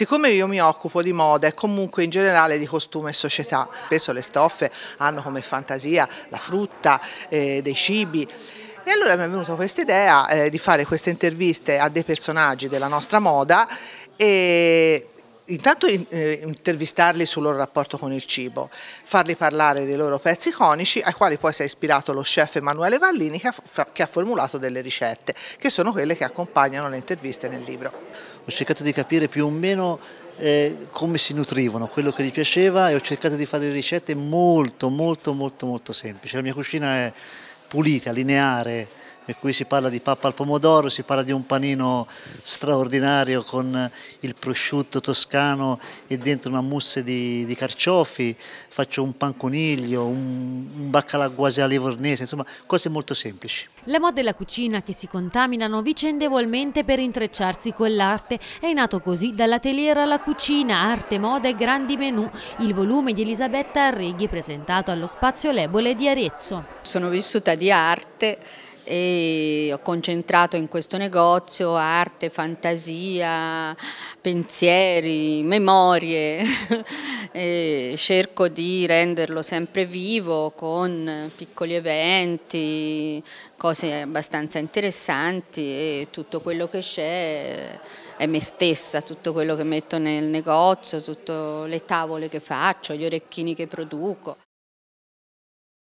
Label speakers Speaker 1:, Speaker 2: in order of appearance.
Speaker 1: Siccome io mi occupo di moda e comunque in generale di costume e società, spesso le stoffe hanno come fantasia la frutta, eh, dei cibi, e allora mi è venuta questa idea eh, di fare queste interviste a dei personaggi della nostra moda e intanto eh, intervistarli sul loro rapporto con il cibo, farli parlare dei loro pezzi iconici ai quali poi si è ispirato lo chef Emanuele Vallini che ha, che ha formulato delle ricette che sono quelle che accompagnano le interviste nel libro.
Speaker 2: Ho cercato di capire più o meno eh, come si nutrivano, quello che gli piaceva e ho cercato di fare ricette molto molto molto molto semplici. La mia cucina è pulita, lineare, e qui si parla di pappa al pomodoro, si parla di un panino straordinario con il prosciutto toscano e dentro una mousse di, di carciofi, faccio un pan coniglio, un, un baccalà quasi livornese, insomma cose molto semplici.
Speaker 3: La moda e la cucina che si contaminano vicendevolmente per intrecciarsi con l'arte è nato così dall'atelier alla cucina, arte, moda e grandi menù, il volume di Elisabetta Arreghi presentato allo Spazio Lebole di Arezzo.
Speaker 4: Sono vissuta di arte e ho concentrato in questo negozio arte, fantasia, pensieri, memorie e cerco di renderlo sempre vivo con piccoli eventi, cose abbastanza interessanti e tutto quello che c'è è me stessa, tutto quello che metto nel negozio, tutte le tavole che faccio, gli orecchini che produco.